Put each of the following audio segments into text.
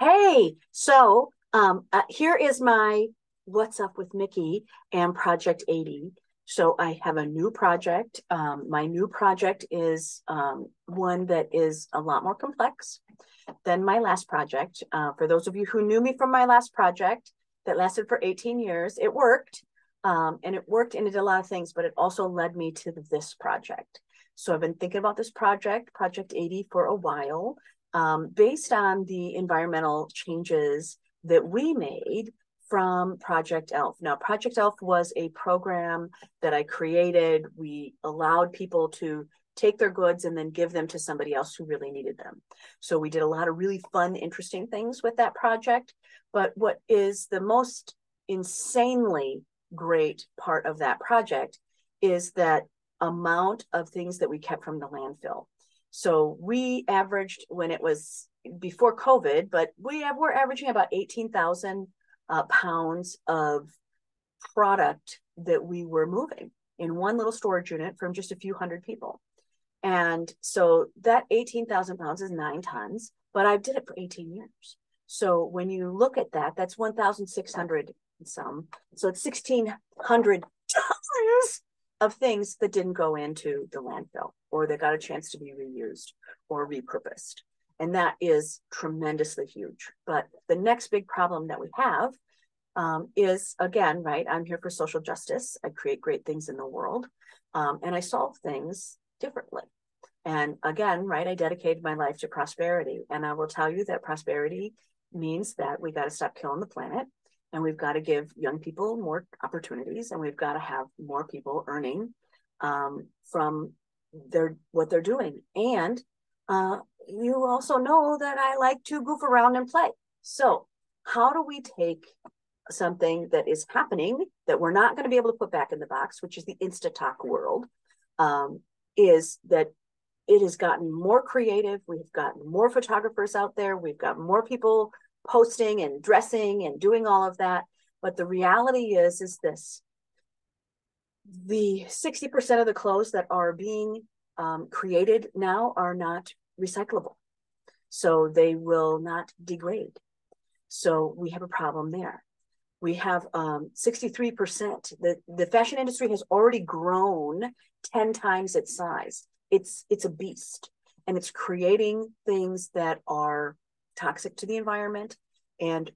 Hey, so um, uh, here is my What's Up with Mickey and Project 80. So I have a new project. Um, my new project is um, one that is a lot more complex than my last project. Uh, for those of you who knew me from my last project that lasted for 18 years, it worked. Um, and it worked and it did a lot of things, but it also led me to this project. So I've been thinking about this project, Project 80, for a while um, based on the environmental changes that we made from Project ELF. Now, Project ELF was a program that I created. We allowed people to take their goods and then give them to somebody else who really needed them. So we did a lot of really fun, interesting things with that project. But what is the most insanely great part of that project is that amount of things that we kept from the landfill. So we averaged when it was before COVID, but we have, we're averaging about 18,000 uh, pounds of product that we were moving in one little storage unit from just a few hundred people. And so that 18,000 pounds is nine tons, but I've did it for 18 years. So when you look at that, that's 1,600 some. So it's 1,600 tons of things that didn't go into the landfill or that got a chance to be reused or repurposed. And that is tremendously huge. But the next big problem that we have um, is again, right? I'm here for social justice. I create great things in the world um, and I solve things differently. And again, right, I dedicated my life to prosperity. And I will tell you that prosperity means that we got to stop killing the planet and we've got to give young people more opportunities and we've got to have more people earning um, from their what they're doing. And uh, you also know that i like to goof around and play. So how do we take something that is happening that we're not going to be able to put back in the box which is the instatalk world um, is that it has gotten more creative. We've gotten more photographers out there. We've got more people posting and dressing and doing all of that. But the reality is, is this the 60% of the clothes that are being um, created now are not recyclable. So they will not degrade. So we have a problem there. We have um, 63%. The, the fashion industry has already grown 10 times its size. It's, it's a beast and it's creating things that are toxic to the environment. And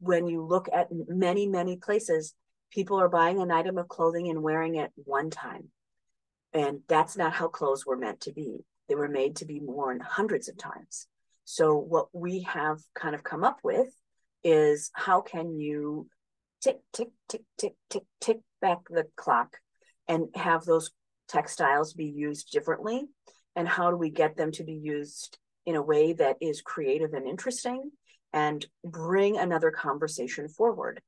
when you look at many, many places, people are buying an item of clothing and wearing it one time. And that's not how clothes were meant to be. They were made to be worn hundreds of times. So, what we have kind of come up with is how can you tick, tick, tick, tick, tick, tick back the clock and have those textiles be used differently? And how do we get them to be used in a way that is creative and interesting and bring another conversation forward.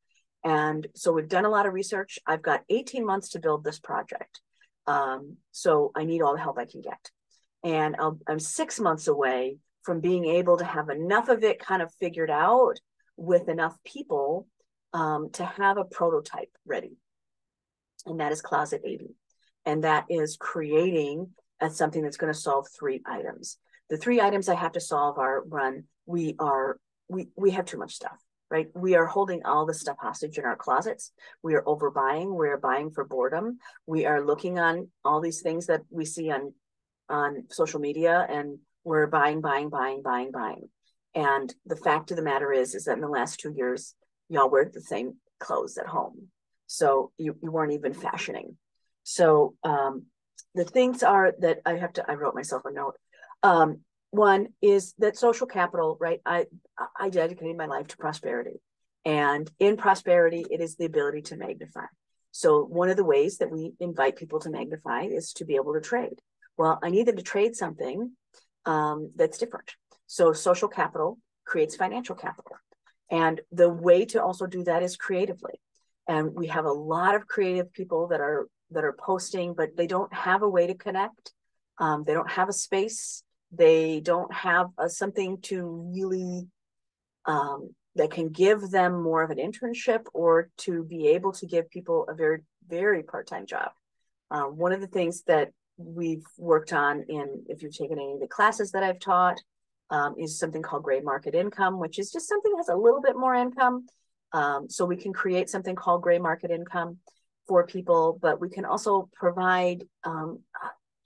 And so we've done a lot of research. I've got 18 months to build this project. Um, so I need all the help I can get. And i am six months away from being able to have enough of it kind of figured out with enough people um, to have a prototype ready. And that is Closet 80. And that is creating as something that's going to solve three items the three items I have to solve are one, we are we we have too much stuff, right? We are holding all the stuff hostage in our closets. We are overbuying. We are buying for boredom. We are looking on all these things that we see on on social media, and we're buying, buying, buying, buying, buying. And the fact of the matter is, is that in the last two years, y'all wear the same clothes at home. So you, you weren't even fashioning. So um, the things are that I have to, I wrote myself a note. Um, one is that social capital, right? I I dedicated my life to prosperity, and in prosperity, it is the ability to magnify. So one of the ways that we invite people to magnify is to be able to trade. Well, I need them to trade something um, that's different. So social capital creates financial capital, and the way to also do that is creatively. And we have a lot of creative people that are that are posting, but they don't have a way to connect. Um, they don't have a space they don't have something to really um, that can give them more of an internship or to be able to give people a very very part-time job uh, one of the things that we've worked on in if you've taken any of the classes that i've taught um, is something called gray market income, which is just something that has a little bit more income. Um, so we can create something called gray market income for people, but we can also provide um,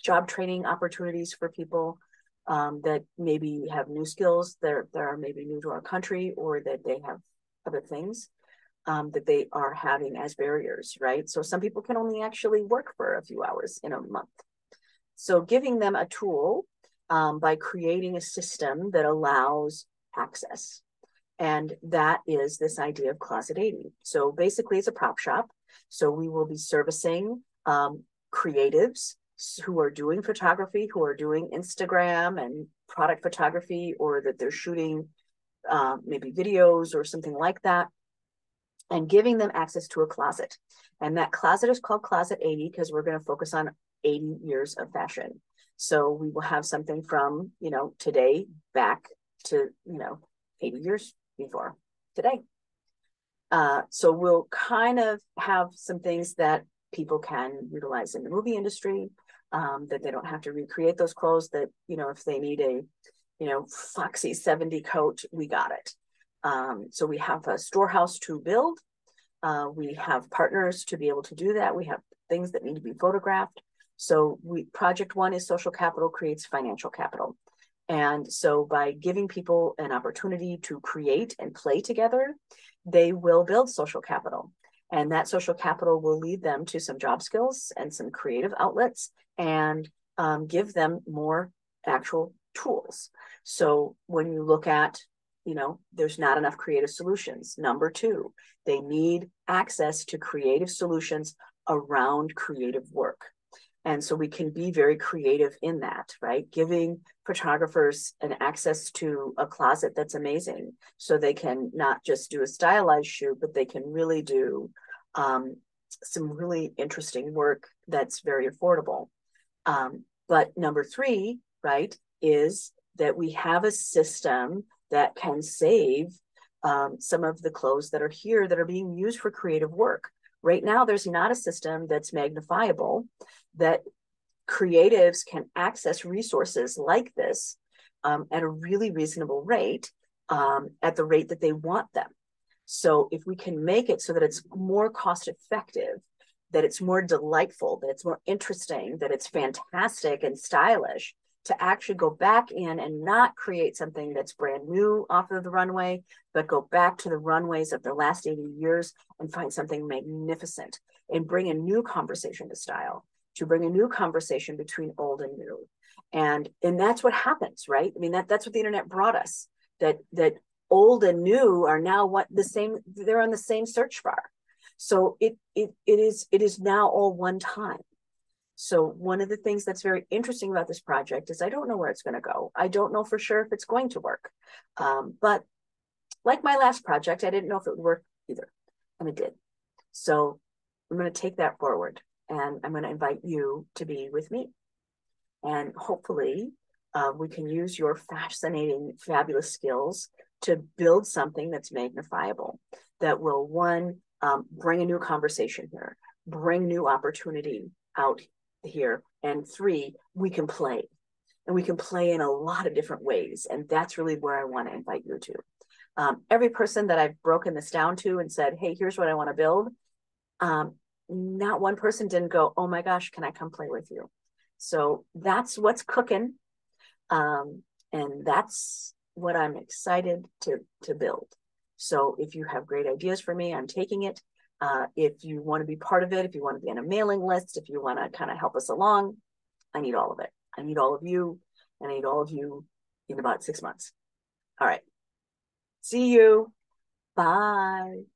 job training opportunities for people um, that maybe have new skills that are, that are maybe new to our country or that they have other things um, that they are having as barriers, right? So some people can only actually work for a few hours in a month. So giving them a tool um, by creating a system that allows access. And that is this idea of Closet 80. So basically, it's a prop shop. So we will be servicing um, creatives who are doing photography, who are doing Instagram and product photography, or that they're shooting uh, maybe videos or something like that, and giving them access to a closet. And that closet is called Closet 80 because we're going to focus on 80 years of fashion. So we will have something from, you know, today back to, you know, 80 years before today. Uh, so we'll kind of have some things that people can utilize in the movie industry, um, that they don't have to recreate those clothes, that, you know, if they need a, you know, Foxy 70 coat, we got it. Um, so we have a storehouse to build. Uh, we have partners to be able to do that. We have things that need to be photographed. So we project one is social capital creates financial capital. And so by giving people an opportunity to create and play together, they will build social capital. And that social capital will lead them to some job skills and some creative outlets and um, give them more actual tools. So when you look at, you know, there's not enough creative solutions. Number two, they need access to creative solutions around creative work. And so we can be very creative in that, right? Giving photographers an access to a closet that's amazing. So they can not just do a stylized shoot, but they can really do um, some really interesting work that's very affordable. Um, but number three, right, is that we have a system that can save um, some of the clothes that are here that are being used for creative work. Right now, there's not a system that's magnifiable that creatives can access resources like this um, at a really reasonable rate, um, at the rate that they want them. So if we can make it so that it's more cost effective, that it's more delightful, that it's more interesting, that it's fantastic and stylish, to actually go back in and not create something that's brand new off of the runway, but go back to the runways of the last 80 years and find something magnificent and bring a new conversation to style, to bring a new conversation between old and new. And and that's what happens, right? I mean, that, that's what the internet brought us. That that old and new are now what the same, they're on the same search bar. So it it it is it is now all one time. So one of the things that's very interesting about this project is I don't know where it's going to go. I don't know for sure if it's going to work. Um, but like my last project, I didn't know if it would work either, and it did. So I'm going to take that forward, and I'm going to invite you to be with me, and hopefully uh, we can use your fascinating, fabulous skills to build something that's magnifiable, that will one um, bring a new conversation here, bring new opportunity out here. And three, we can play. And we can play in a lot of different ways. And that's really where I want to invite you to. Um, every person that I've broken this down to and said, hey, here's what I want to build, um, not one person didn't go, oh my gosh, can I come play with you? So that's what's cooking. Um, and that's what I'm excited to, to build. So if you have great ideas for me, I'm taking it. Uh, if you want to be part of it, if you want to be on a mailing list, if you want to kind of help us along, I need all of it. I need all of you, and I need all of you in about six months. All right. See you. Bye.